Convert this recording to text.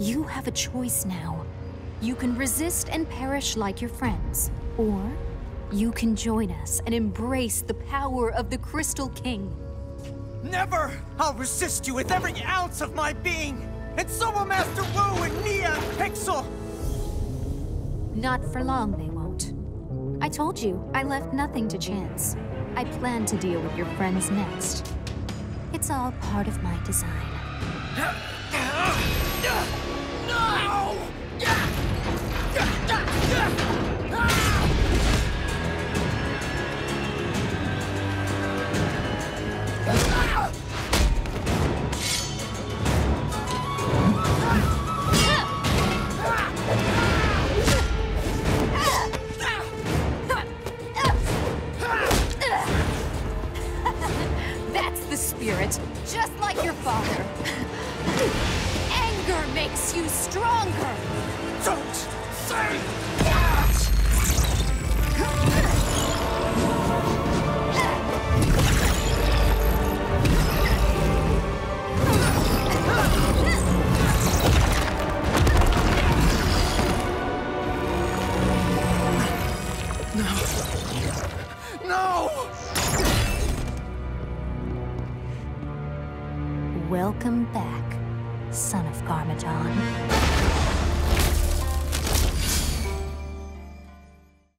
You have a choice now. You can resist and perish like your friends, or you can join us and embrace the power of the Crystal King. Never! I'll resist you with every ounce of my being! And so will Master Wu and Nya and Pixal! Not for long, they won't. I told you, I left nothing to chance. I plan to deal with your friends next. It's all part of my design. the spirit, just like your father. Anger makes you stronger. Don't say that! No! Welcome back, son of Garmadon.